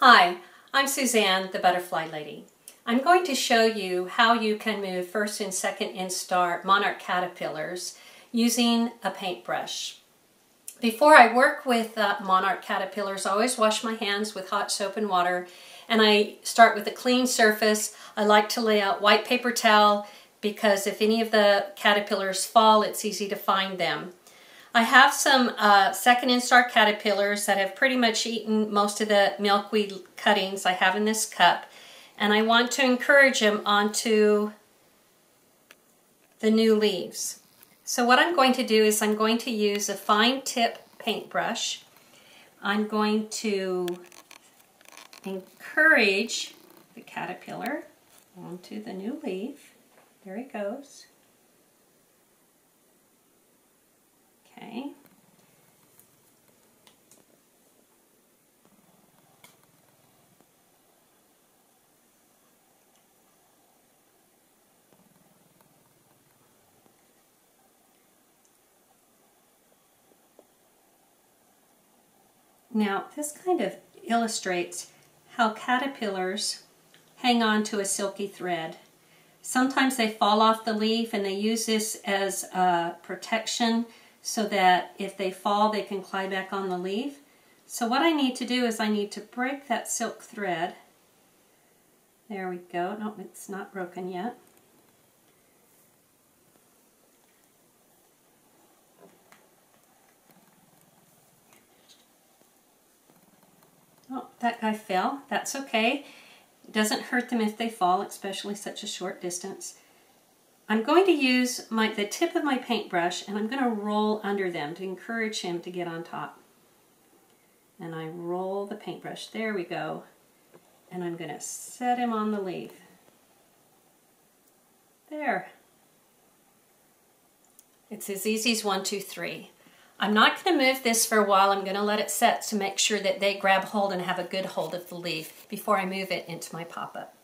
Hi, I'm Suzanne, the Butterfly Lady. I'm going to show you how you can move first and second instar monarch caterpillars using a paintbrush. Before I work with uh, monarch caterpillars, I always wash my hands with hot soap and water and I start with a clean surface. I like to lay out white paper towel because if any of the caterpillars fall, it's easy to find them. I have some uh, second instar caterpillars that have pretty much eaten most of the milkweed cuttings I have in this cup. And I want to encourage them onto the new leaves. So what I'm going to do is I'm going to use a fine tip paintbrush. I'm going to encourage the caterpillar onto the new leaf. There he goes. Okay. Now, this kind of illustrates how caterpillars hang on to a silky thread. Sometimes they fall off the leaf and they use this as a protection so that if they fall, they can climb back on the leaf. So what I need to do is I need to break that silk thread. There we go. No, it's not broken yet. That guy fell. That's okay. It doesn't hurt them if they fall, especially such a short distance. I'm going to use my, the tip of my paintbrush and I'm going to roll under them to encourage him to get on top. And I roll the paintbrush. There we go. And I'm going to set him on the leaf. There. It's as easy as one, two, three. I'm not going to move this for a while. I'm going to let it set to make sure that they grab hold and have a good hold of the leaf before I move it into my pop-up.